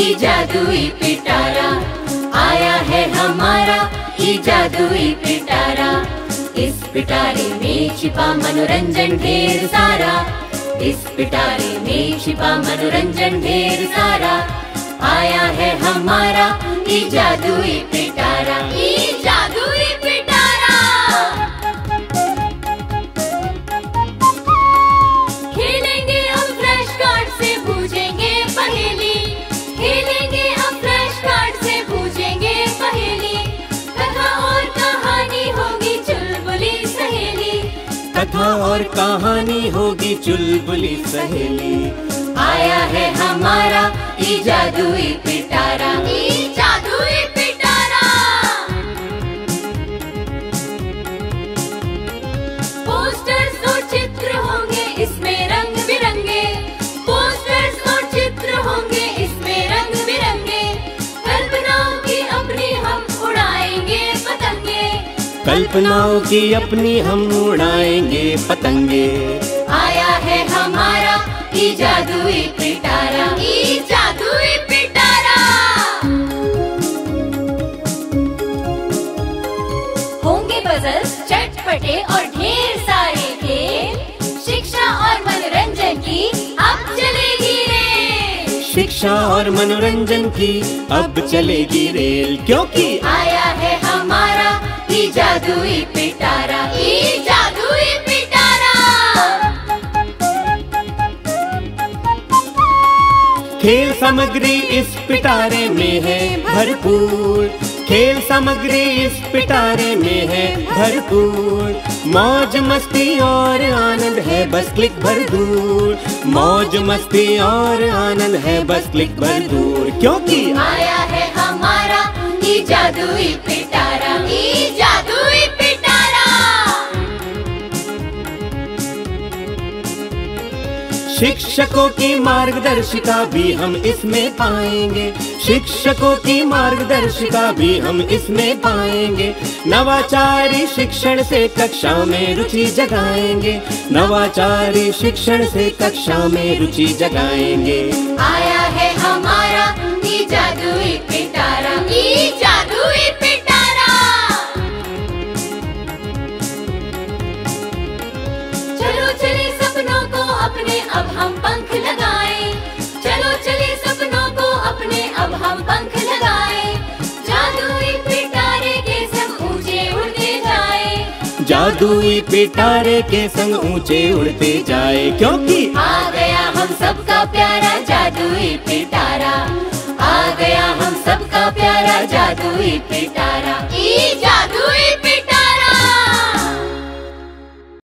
ई जादुई पिटारा। आया है हमारा ई जादुई पिटारा। इस पिटारे में छिपा मनोरंजन ढेर सारा। इस पिटारे में छिपा मनोरंजन ढेर सारा। आया है हमारा ई जादुई पिटारा। कथा और कहानी होगी चुलबुली सहेली। आया है हमारा ई जादुई पिटारा। कल्पनाओं की अपनी हम उड़ाएँगे पतंगे। आया है हमारा ई जादुई पिटारा। ई जादुई पिटारा। होंगे पजल्स चटपटे और ढेर सारे खेल। शिक्षा और मनोरंजन की अब चलेगी रेल। शिक्षा और मनोरंजन की अब चलेगी रेल क्योंकि आया है हमारा जादुई पिटारा ई जादुई पिटारा। खेल सामग्री इस पिटारे में है भरपूर। खेल सामग्री इस पिटारे में है भरपूर। मौज मस्ती और आनंद है बस क्लिक भर दूर। मौज मस्ती और आनंद है बस क्लिक भर दूर। क्योंकि आया है हमारा ई जादुई पिटारा शिक्षकों की मार्गदर्शिका भी हम इसमें पाएँगे। शिक्षकों की मार्गदर्शिका भी हम इसमें पाएँगे। नवाचारी शिक्षण से कक्षा में रुचि जगाएँगे। नवाचारी शिक्षण से कक्षा में रुचि जगाएँगे। आया है हमारा जादुई जादुई पिटारे के संग ऊँचे उड़ते जाए। क्योंकि आ गया हम सबका प्यारा जादुई पिटारा। आ गया हम सबका प्यारा जादुई पिटारा।